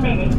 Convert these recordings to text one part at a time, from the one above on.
minutes.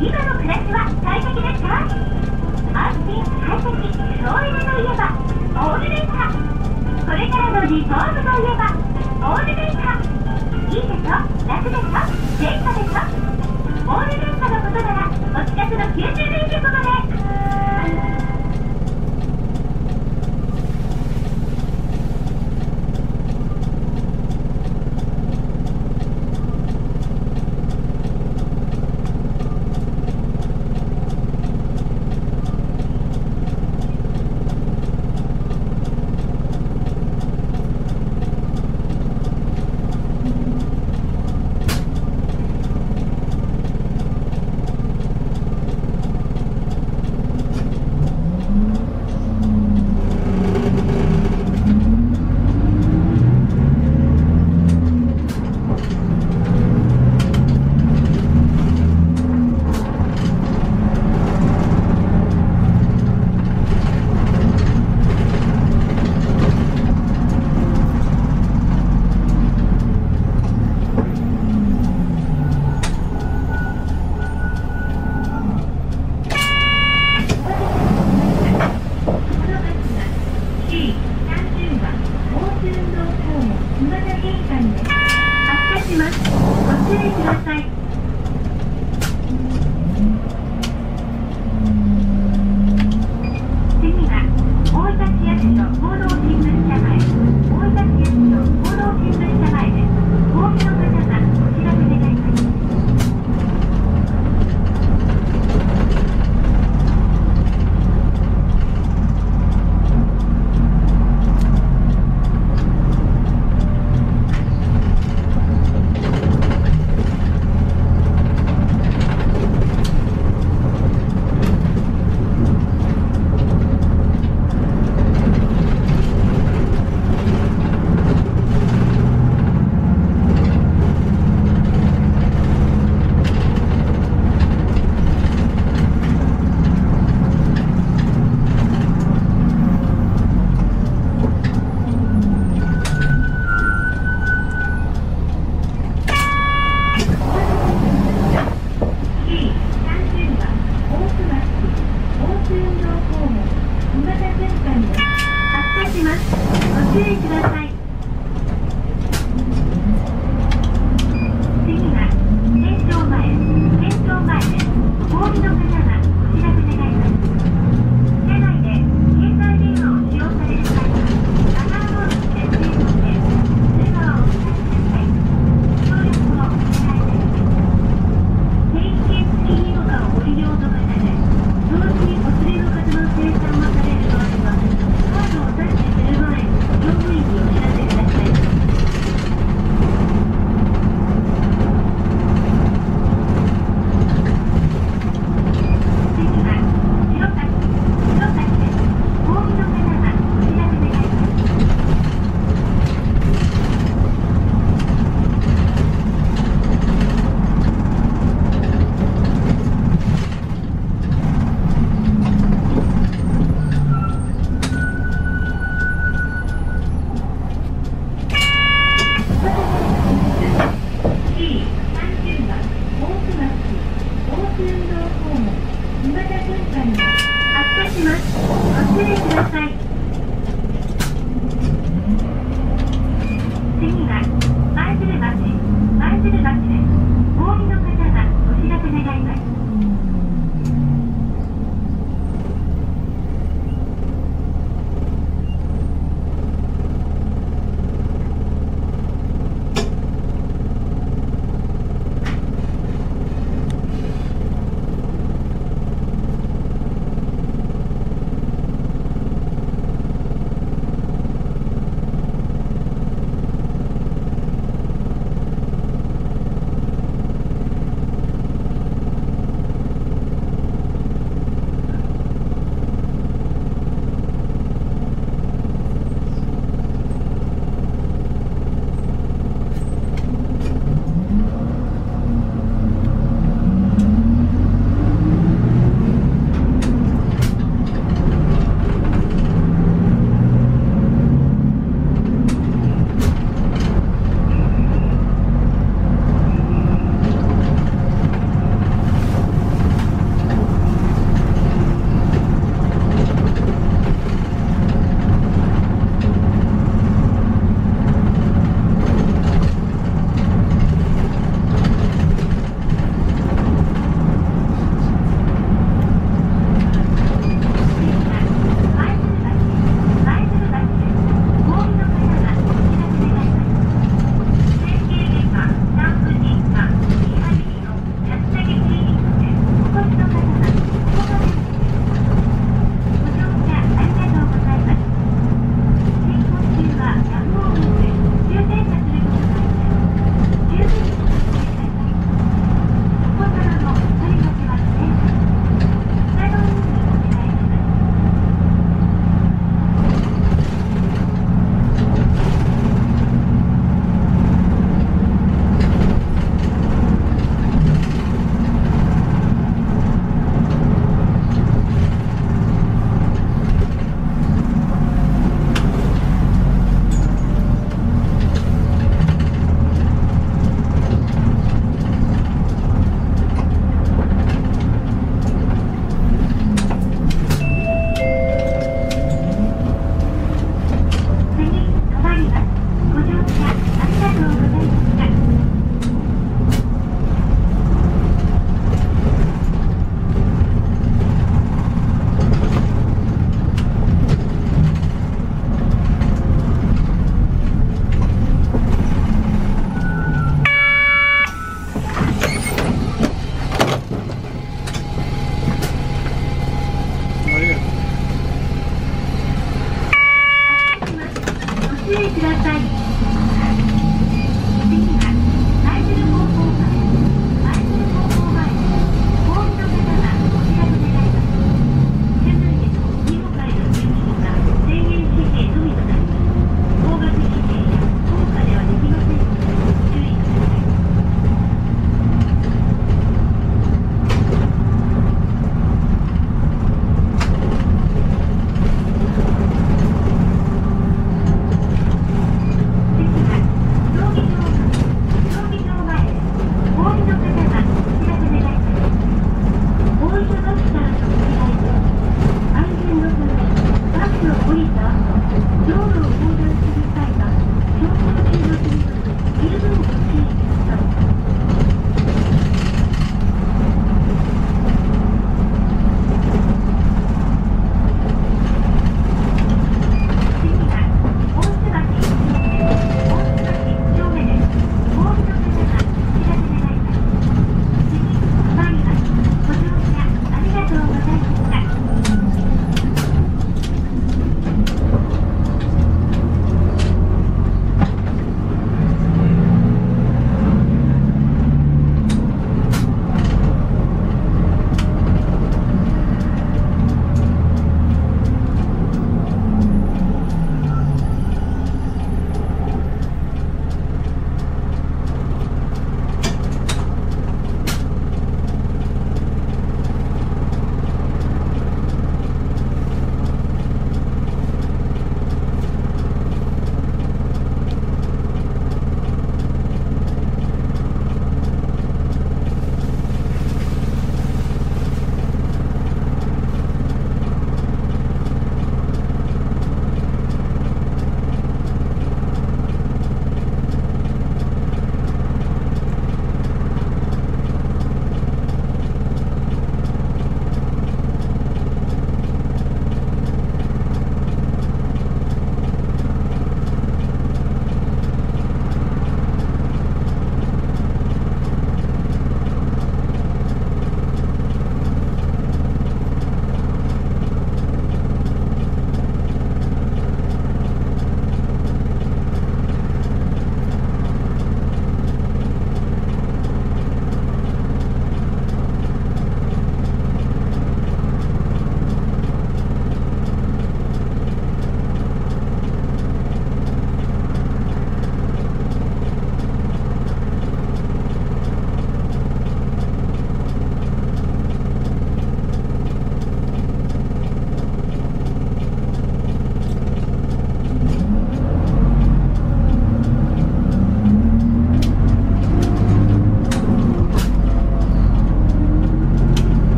今の暮らしは快適ですか？安心。快適省エネとい。えばオール電化これからのリフォームといえばオール電化いいでしょ楽でしょ便利でしょオール電化のことならお近くの90年といことで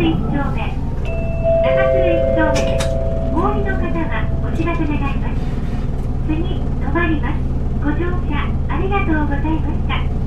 1丁目津の方はお知らせ願います。次止まります。ご乗車ありがとうございました。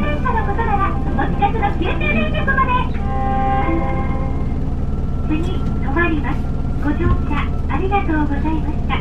電車のことならお近くの九州電鉄まで次止まりますご乗車ありがとうございました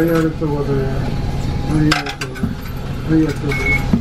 ありがとうございます。ありがとうございます。ありがとうございます。